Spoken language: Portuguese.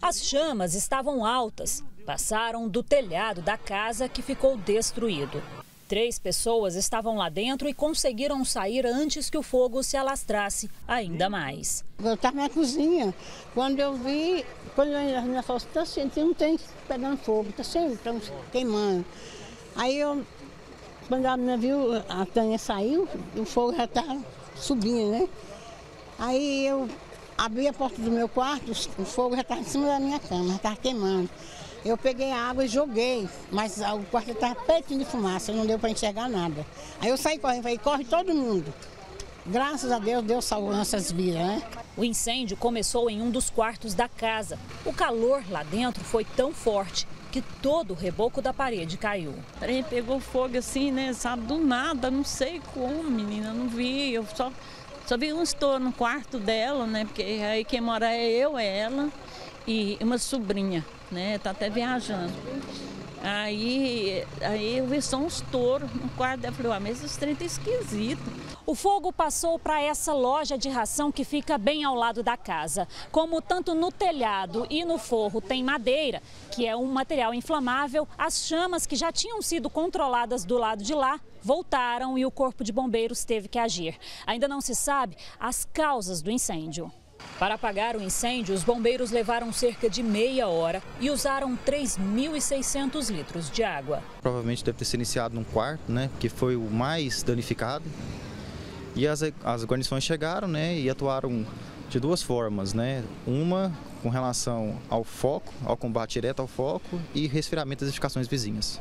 As chamas estavam altas, passaram do telhado da casa que ficou destruído. Três pessoas estavam lá dentro e conseguiram sair antes que o fogo se alastrasse ainda mais. Eu estava na cozinha, quando eu vi, quando a minha falou, está sentindo, não tem pegando fogo, está sempre queimando. Aí eu, quando a menina viu, a Tânia saiu, o fogo já estava subindo, né? Aí eu abri a porta do meu quarto, o fogo já estava em cima da minha cama, já estava queimando. Eu peguei a água e joguei, mas o quarto estava pertinho de fumaça, não deu para enxergar nada. Aí eu saí correndo, falei, corre todo mundo. Graças a Deus, Deus salvou nossas vidas, né? O incêndio começou em um dos quartos da casa. O calor lá dentro foi tão forte que todo o reboco da parede caiu. Aí pegou fogo assim, né? Sabe, do nada, não sei como, menina, não vi. Eu só, só vi um estouro no quarto dela, né? Porque aí quem mora é eu, é ela e uma sobrinha, né? Tá até viajando. Aí, aí eu vi só um estouro no quarto dela. Falei, ué, mas esse trem tá esquisito. O fogo passou para essa loja de ração que fica bem ao lado da casa. Como tanto no telhado e no forro tem madeira, que é um material inflamável, as chamas que já tinham sido controladas do lado de lá voltaram e o corpo de bombeiros teve que agir. Ainda não se sabe as causas do incêndio. Para apagar o incêndio, os bombeiros levaram cerca de meia hora e usaram 3.600 litros de água. Provavelmente deve ter sido iniciado num quarto, né, que foi o mais danificado. E as, as guarnições chegaram né, e atuaram de duas formas, né? Uma com relação ao foco, ao combate direto ao foco e resfriamento das edificações vizinhas.